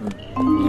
嗯。